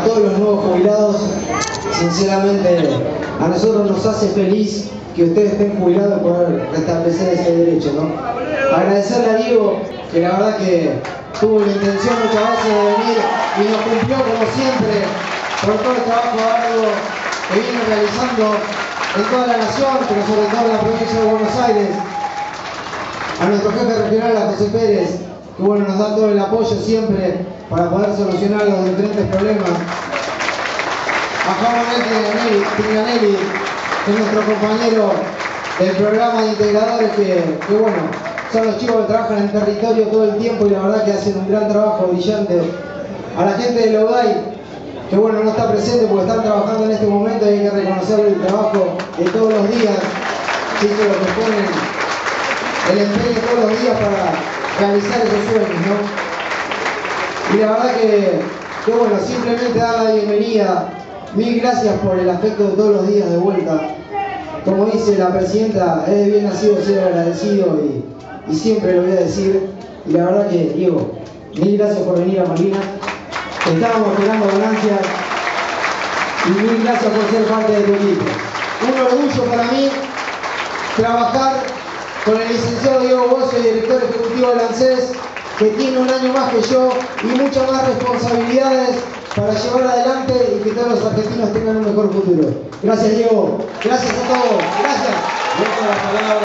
A todos los nuevos jubilados, sinceramente, a nosotros nos hace feliz que ustedes estén jubilados y poder restablecer ese derecho, ¿no? Agradecerle a Diego, que la verdad que tuvo la intención muchas veces de venir y nos cumplió como siempre por todo el trabajo arduo que viene realizando en toda la nación, pero sobre todo en la provincia de Buenos Aires. A nuestro jefe regional, a José Pérez, que bueno, nos da todo el apoyo siempre para poder solucionar los diferentes problemas. A Juan Manuel Tinganelli, que es nuestro compañero del programa de integradores, que, que bueno, son los chicos que trabajan en territorio todo el tiempo y la verdad que hacen un gran trabajo brillante. A la gente de Logay, que bueno, no está presente porque están trabajando en este momento y hay que reconocer el trabajo de todos los días, chicos que ponen el empeño todos los días para realizar esos sueños, ¿no? Y la verdad que, que bueno, simplemente dar la bienvenida, mil gracias por el afecto de todos los días de vuelta. Como dice la presidenta, es bien nacido ser agradecido y, y siempre lo voy a decir. Y la verdad que, Diego, mil gracias por venir a Malvinas. Estábamos esperando ganancias y mil gracias por ser parte de tu equipo. Un orgullo para mí trabajar con el licenciado Diego Bocio, director ejecutivo de ANSES, que tiene un año más que yo y muchas más responsabilidades para llevar adelante y que todos los argentinos tengan un mejor futuro. Gracias Diego, gracias a todos, gracias.